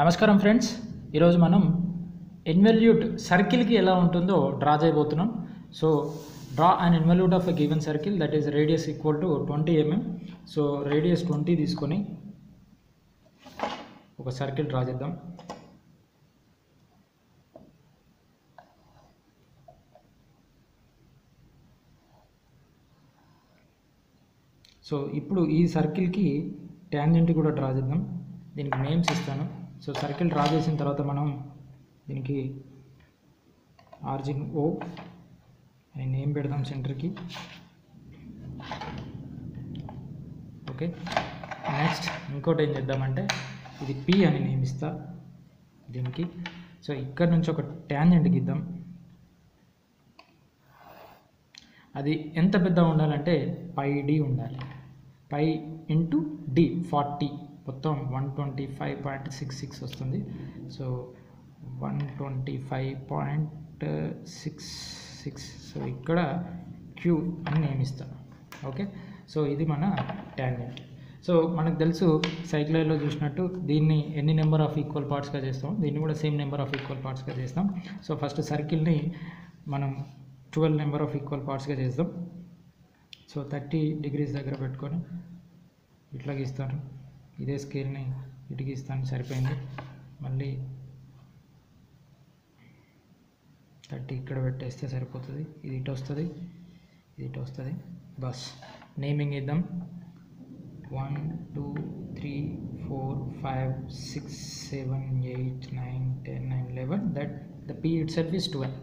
నమస్కారం ఫ్రెండ్స్. ఈరోజు మనం ఇన్వెల్యూట్ సర్కిల్కి ఎలా ఉంటుందో డ్రా చేయబోతున్నాం. So draw and involute of a given circle that is radius equal to twenty mm. So radius twenty తీసుకొని ఒక సర్కిల్ డ్రా చేద్దాం. సో ఇప్పుడు ఈ సర్కిల్కి ట్యాంజెంట్ కూడా డ్రా చేద్దాం. దీనికి నేమ్స్ ఇస్తాను. సో సర్కిల్ డ్రా చేసిన తర్వాత మనం దీనికి ఆర్జిన్ ఓ అని నేమ్ పెడదాం సెంటర్కి. ఓకే నెక్స్ట్ ఇంకోటి ఏం చేద్దామంటే ఇది పి అని నియమిస్తా దీనికి. సో ఇక్కడ నుంచి ఒక ట్యాంజెంట్ గీద్దాం అది ఎంత పెద్ద ఉండాలంటే పై డి ఉండాలి. Pi into D forty. మొత్తం one twenty five point six six వస్తుంది. So one twenty five point six six so ఇక్కడ క్యూ అని నియమిస్తాం ఓకే సో ఇది మన ట్యాంజెంట్ సో మనకు తెలుసు సైక్లైలో చూసినట్టు దీన్ని ఎన్ని నెంబర్ ఆఫ్ ఈక్వల్ పార్ట్స్గా చేస్తాం? దీన్ని కూడా సేమ్ నెంబర్ ఆఫ్ ఈక్వల్ పార్ట్స్గా చేస్తాం. సో ఫస్ట్ సర్కిల్ని మనం ట్వెల్వ్ నెంబర్ ఆఫ్ ఈక్వల్ పార్ట్స్గా చేస్తాం. సో థర్టీ డిగ్రీస్ దగ్గర పెట్టుకొని ఇట్లా గీస్తాను ఇదే స్కేల్ని ఇటుకి ఇస్తాను సరిపోయింది. మళ్ళీ థర్టీ ఇక్కడ పెట్టేస్తే సరిపోతుంది. ఇది ఇటు వస్తుంది ఇది ఇటు వస్తుంది. బస్ నేమింగ్ ఇద్దాం. One two three four five six seven eight nine ten nine eleven. That the P itself is twelve.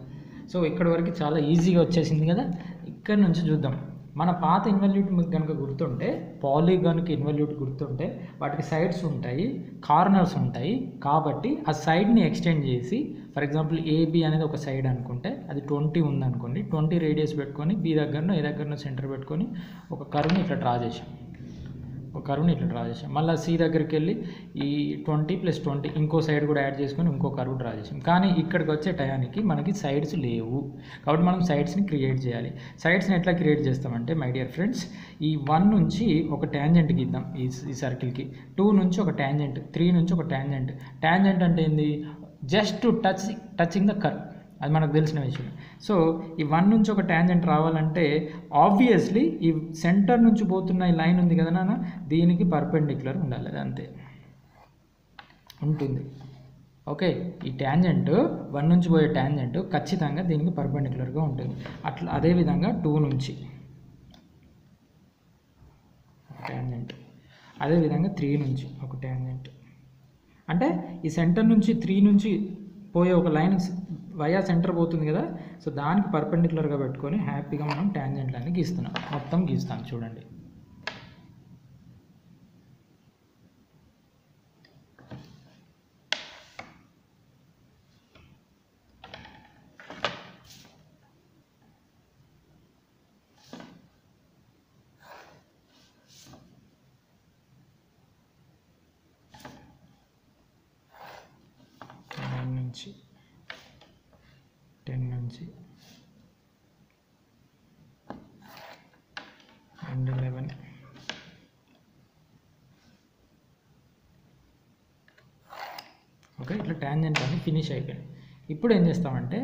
So ఇక్కడ వరకు చాలా ఈజీగా వచ్చేసింది కదా. ఇక్కడ నుంచి చూద్దాం. మన పాత ఇన్వెల్యూట్ మీకు కనుక గుర్తుంటే పాలిగన్కి ఇన్వెల్యూట్ గుర్తుంటే వాటికి సైడ్స్ ఉంటాయి కార్నర్స్ ఉంటాయి. కాబట్టి ఆ సైడ్ని ఎక్స్టెండ్ చేసి ఫర్ ఎగ్జాంపుల్ ఏబి అనేది ఒక సైడ్ అనుకుంటే అది ట్వంటీ ఉందనుకోండి ట్వంటీ రేడియస్ పెట్టుకొని బి దగ్గరనో ఏ దగ్గరనో సెంటర్ పెట్టుకొని ఒక కరువుని ఇట్లా డ్రా చేసాం కరువుని ఇట్లా డ్రా చేసాం మళ్ళీ సి దగ్గరికి వెళ్ళి ఈ ట్వంటీ ప్లస్ ట్వంటీ ఇంకో సైడ్ కూడా యాడ్ చేసుకొని ఇంకో కరువు డ్రా చేసాం కానీ ఇక్కడికి వచ్చే టయానికి మనకి సైడ్స్ లేవు. కాబట్టి మనం సైడ్స్ని క్రియేట్ చేయాలి. సైడ్స్ని ఎట్లా క్రియేట్ చేస్తామంటే మై డియర్ ఫ్రెండ్స్ ఈ వన్ నుంచి ఒక ట్యాంజెంట్కి ఇద్దాం ఈ ఈ సర్కిల్కి. టూ నుంచి ఒక ట్యాంజెంట్ త్రీ నుంచి ఒక ట్యాంజెంట్ ట్యాంజెంట్ అంటే ఏంది? జస్ట్ టచ్ టచింగ్ ద కర్ అది మనకు తెలిసిన విషయం సో ఈ వన్ నుంచి ఒక ట్యాంజెంట్ రావాలంటే ఆబ్వియస్లీ ఈ సెంటర్ నుంచి పోతున్న ఈ లైన్ ఉంది కదా నాన్న దీనికి పర్పెండిక్యులర్ ఉండాలి అది అంతే. ఉంటుంది. ఓకే ఈ ట్యాంజెంట్ వన్ నుంచి పోయే ట్యాంజెంట్ ఖచ్చితంగా దీనికి పర్పెండిక్యులర్గా ఉంటుంది. అట్లా అదేవిధంగా టూ నుంచి. ట్యాంజెంట్ అదేవిధంగా త్రీ నుంచి ఒక ట్యాంజెంట్ అంటే ఈ సెంటర్ నుంచి త్రీ నుంచి పోయే ఒక లైన్ వయా సెంటర్ పోతుంది కదా. సో దానికి పర్పెండిక్యులర్గా పెట్టుకొని హ్యాపీగా మనం ట్యాంజెంట్లన్నీ గీస్తున్నాం. మొత్తం గీస్తాం చూడండి. నుంచి నుంచి. అండ్ లెవెన్ ఓకే ఇట్లా ట్యాంజెంట్ అన్ని ఫినిష్ అయిపోయింది ఇప్పుడు ఏం చేస్తామంటే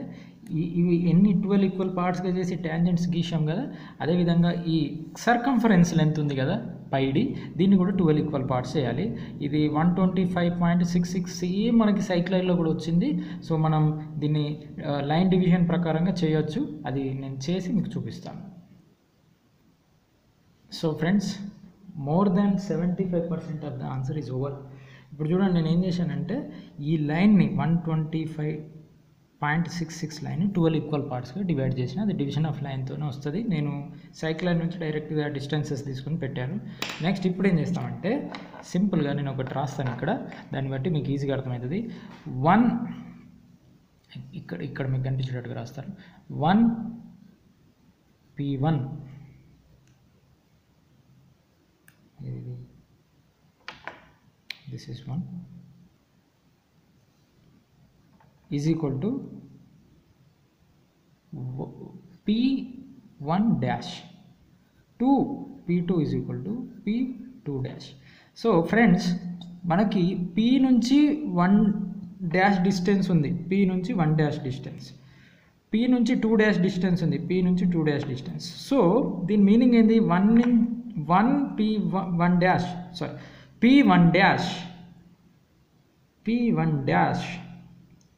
ఇవి ఎన్ని ట్వెల్వ్ ఈక్వల్ పార్ట్స్గా చేసి ట్యాంజెంట్స్ గీసాం కదా అదేవిధంగా ఈ సర్కంఫరెన్స్ లెంత్ ఉంది కదా పైడి. దీన్ని కూడా ట్వెల్వ్ ఈక్వల్ పార్ట్స్ చేయాలి. ఇది one twenty five point six six same మనకి సైక్లైన్లో కూడా వచ్చింది. సో మనం దీన్ని లైన్ డివిజన్ ప్రకారంగా చేయొచ్చు. అది నేను చేసి మీకు చూపిస్తాను. So friends more than seventy five percent of the answer is over ఇప్పుడు చూడండి నేను ఏం చేశానంటే ఈ లైన్ని one twenty five point six six line twelve equal పార్ట్స్గా డివైడ్ చేసిన అది డివిజన్ ఆఫ్ లైన్తోనే వస్తుంది. నేను సైక్లైన్ నుంచి డైరెక్ట్గా డిస్టెన్సెస్ తీసుకొని పెట్టాను. నెక్స్ట్ ఇప్పుడు ఏం చేస్తామంటే సింపుల్గా నేను ఒకటి రాస్తాను ఇక్కడ. దాన్ని బట్టి మీకు ఈజీగా అర్థమవుతుంది. వన్ ఇక్కడ ఇక్కడ మీకు కనిపించేటట్టుగా రాస్తాను. One P one. ఇది? This is 1 is one to p1 dash 2 p2 is equal to p2 dash. So friends మనకి పి నుంచి వన్ డాష్ డిస్టెన్స్ ఉంది. పి నుంచి వన్ డాష్ డిస్టెన్స్ పి నుంచి టూ డాష్ డిస్టెన్స్ ఉంది. పి నుంచి two dash distance so దీని meaning ఏంది? One one P one dash sorry P one dash P one dash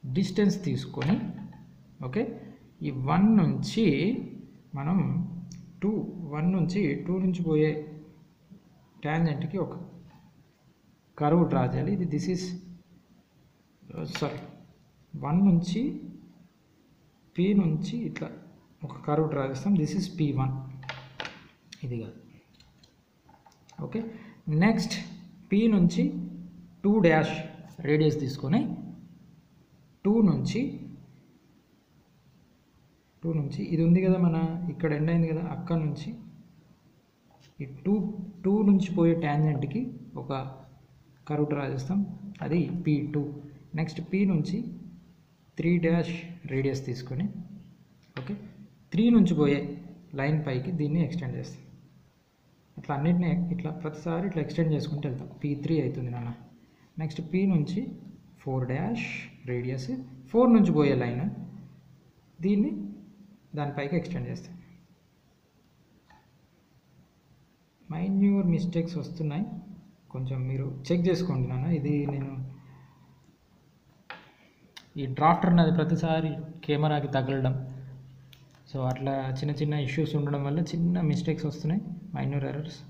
distance తీసుకొని okay ఈ one నుంచి మనం టూ వన్ నుంచి టూ నుంచి పోయే ట్యాంజెంట్కి ఒక కరువు డ్రా చేయాలి. ఇది దిస్ ఈస్ సారీ వన్ నుంచి పి నుంచి ఇట్లా ఒక కరువు డ్రా చేస్తాం. దిస్ ఈస్ పి వన్ ఇది కాదు. ఓకే నెక్స్ట్ పి నుంచి టూ డ్యాష్ రేడియస్ తీసుకొని టూ నుంచి టూ నుంచి ఇది ఉంది కదా మన ఇక్కడ ఎండ్ అయింది కదా అక్కడ నుంచి. ఈ టూ టూ నుంచి పోయే ట్యాంజెంట్కి ఒక కరువు డ్రా చేస్తాం. అది పీ టూ నెక్స్ట్ పీ నుంచి త్రీ డ్యాష్ రేడియస్ తీసుకొని ఓకే త్రీ నుంచి పోయే లైన్ పైకి దీన్ని ఎక్స్టెండ్ చేస్తాం. ఇట్లా అన్నిటిని ఇట్లా ప్రతిసారి ఇట్లా ఎక్స్టెండ్ చేసుకుంటూ వెళ్తాం. పీ త్రీ అవుతుంది నాన్న. నెక్స్ట్ పీ నుంచి ఫోర్ డాష్ రేడియస్ ఫోర్ నుంచి పోయే లైన్ దీన్ని దానిపైకి ఎక్స్టెండ్ చేస్తాం. మైన్యూర్ మిస్టేక్స్ వస్తున్నాయి. కొంచెం మీరు చెక్ చేసుకోండి నాన్న. ఇది నేను ఈ డ్రాఫ్టర్ అనేది ప్రతిసారి కెమెరాకి తగలడం. సో అట్లా చిన్న చిన్న ఇష్యూస్ ఉండడం వల్ల చిన్న మిస్టేక్స్ వస్తున్నాయి. మైన్యూర్ ఎర్రర్స్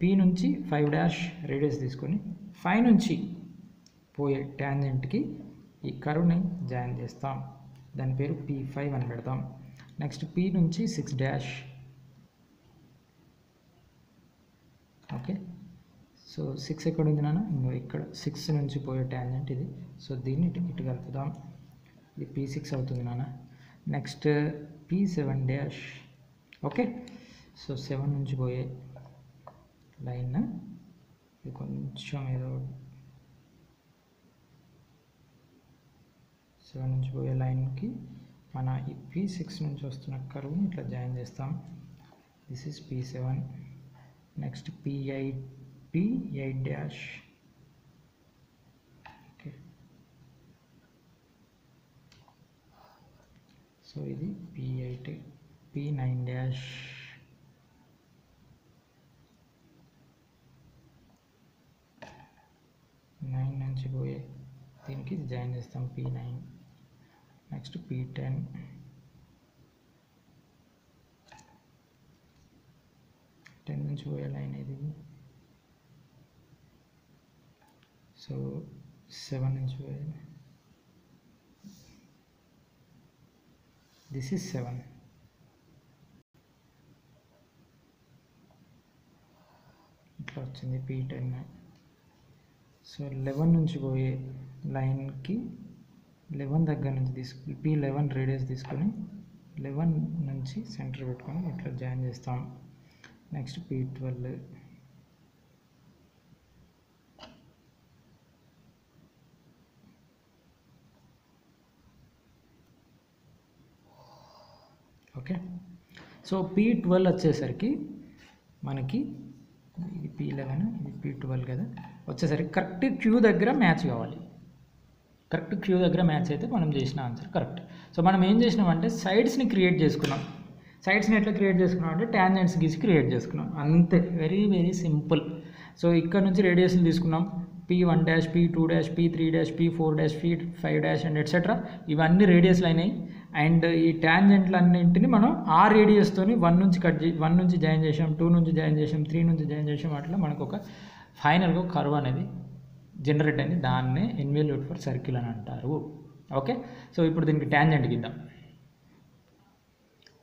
పీ నుంచి ఫైవ్ డాష్ రేడియస్ తీసుకొని ఫైవ్ నుంచి పోయే ట్యాంజెంట్కి ఈ కరువుని జాయిన్ చేస్తాం. దాని పేరు పీ ఫైవ్ అని పెడతాం. నెక్స్ట్ పీ నుంచి six dash okay. So six ఎక్కడ ఉంది నాన్న? ఇంకో ఇక్కడ. సిక్స్ నుంచి పోయే ట్యాంజెంట్ ఇది. సో దీన్ని ఇటు ఇటు కలుపుదాం. ఇది పీ సిక్స్ అవుతుంది నాన్న. Next P seven dash okay. So seven నుంచి పోయే లైన్. ఇది కొంచెం ఏదో సెవెన్ నుంచి పోయే లైన్కి మన ఈ పీ సిక్స్ నుంచి వస్తున్న కరువుని ఇట్లా జాయిన్ చేస్తాం. This is P seven next P eight P eight dash okay so ఇది P eight P nine dash nine నుంచి పోయే దీనికి జాయిన్ చేస్తాం P nine next P ten ten నుంచి పోయే లైన్ ఇది సో సెవెన్ నుంచి పోయే దిస్ ఈజ్ సెవెన్ ఇట్లా వచ్చింది పీ టెన్ సో లెవెన్ నుంచి పోయే లైన్కి లెవెన్ దగ్గర నుంచి తీసుకు పీ లెవెన్ రేడియస్ తీసుకొని లెవెన్ నుంచి సెంటర్ పెట్టుకొని ఇట్లా జాయిన్ చేస్తాం. Next P twelve. Okay? So P twelve వచ్చేసరికి మనకి ఇది పీ లెవెన్ ఇది పీ ట్వెల్వ్ కదా వచ్చేసరికి కరెక్ట్ క్యూ దగ్గర మ్యాచ్ కావాలి. కరెక్ట్ క్యూ దగ్గర మ్యాచ్ అయితే మనం చేసిన ఆన్సర్ కరెక్ట్. సో మనం ఏం చేసినామంటే సైడ్స్ని క్రియేట్ చేసుకున్నాం. సైడ్స్ని ఎట్లా క్రియేట్ చేసుకున్నాం అంటే ట్యాంజెంట్స్ గీసి క్రియేట్ చేసుకున్నాం. అంతే వెరీ వెరీ సింపుల్. సో ఇక్కడ నుంచి రేడియేషన్ తీసుకున్నాం. P one dash P two dash P three dash P four dash P five dash and etcetera ఇవన్నీ రేడియస్లు అయినాయి. అండ్ ఈ ట్యాంజెంట్లన్నింటిని మనం ఆ రేడియస్తోని వన్ నుంచి కట్ చే వన్ నుంచి జాయిన్ చేసాం టూ నుంచి జాయిన్ చేసాం త్రీ నుంచి జాయిన్ చేసాం అట్లా మనకు ఒక ఫైనల్గా కర్వ్ అనేది జనరేట్ అయింది దాన్నే ఇన్వెల్యూట్ ఫర్ సర్కిల్ అని అంటారు. ఓకే సో ఇప్పుడు దీనికి ట్యాంజెంట్ గిద్దాం.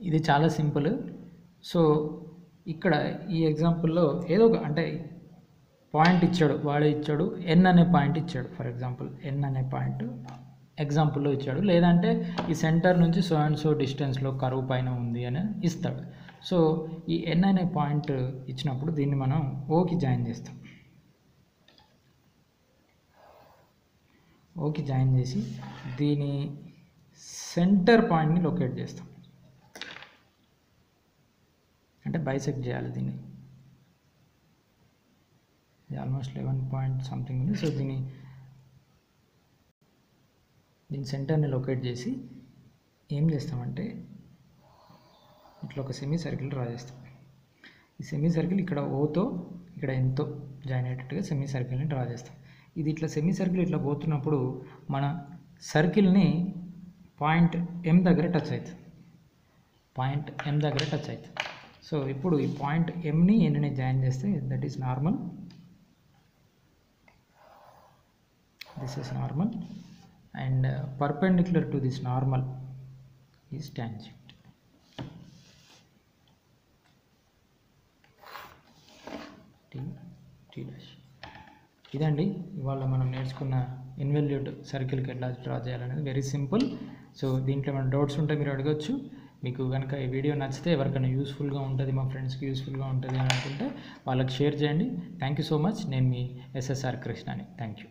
ఇది చాలా సింపుల్ సో ఇక్కడ ఈ ఎగ్జాంపుల్లో ఏదో ఒక అంటే పాయింట్ ఇచ్చాడు వాడే ఇచ్చాడు ఎన్ అనే పాయింట్ ఇచ్చాడు. ఫర్ ఎగ్జాంపుల్ ఎన్ అనే పాయింట్ ఎగ్జాంపుల్లో ఇచ్చాడు. లేదంటే ఈ సెంటర్ నుంచి సో అండ్ సో డిస్టెన్స్లో కరువు పైన ఉంది అని ఇస్తాడు. సో ఈ ఎన్ అనే పాయింట్ ఇచ్చినప్పుడు దీన్ని మనం ఓకి జాయిన్ చేస్తాం. ఓకి జాయిన్ చేసి దీని సెంటర్ పాయింట్ని లొకేట్ చేస్తాం. అంటే బైసెక్ట్ చేయాలి దీన్ని. ఆల్మోస్ట్ లెవెన్ పాయింట్ సంథింగ్ ఉంది. సో దీని దీని సెంటర్ని లొకేట్ చేసి ఏం చేస్తామంటే ఇట్లా ఒక సెమీ సర్కిల్ డ్రా చేస్తాం. ఈ సెమీ సర్కిల్ ఇక్కడ ఓతో ఇక్కడ ఎంతో జాయిన్ అయ్యేటట్టుగా సెమీ సర్కిల్ని డ్రా చేస్తాం. ఇది ఇట్లా సెమీ సర్కిల్ ఇట్లా పోతున్నప్పుడు మన సర్కిల్ని పాయింట్ ఎం దగ్గర టచ్ అవుతుంది. పాయింట్ ఎం దగ్గర టచ్ అవుతుంది. సో ఇప్పుడు ఈ పాయింట్ ఎంని ఎన్ని జాయిన్ చేస్తే that is normal this is normal and perpendicular to this normal is tangent. T T dash ఇదండి. ఇవాళ మనం నేర్చుకున్న ఇన్వెల్యూట్ సర్కిల్కి ఎట్లా డ్రా చేయాలనేది వెరీ సింపుల్ సో దీంట్లో ఏమైనా డౌట్స్ ఉంటే మీరు అడగచ్చు. మీకు కనుక ఈ వీడియో నచ్చితే ఎవరికైనా యూస్ఫుల్గా ఉంటుంది మా ఫ్రెండ్స్కి యూస్ఫుల్గా ఉంటుంది అని అనుకుంటే వాళ్ళకి షేర్ చేయండి. థ్యాంక్ యూ సో మచ్ నేను మీ ఎస్ఎస్ఆర్ కృష్ణని థ్యాంక్ యూ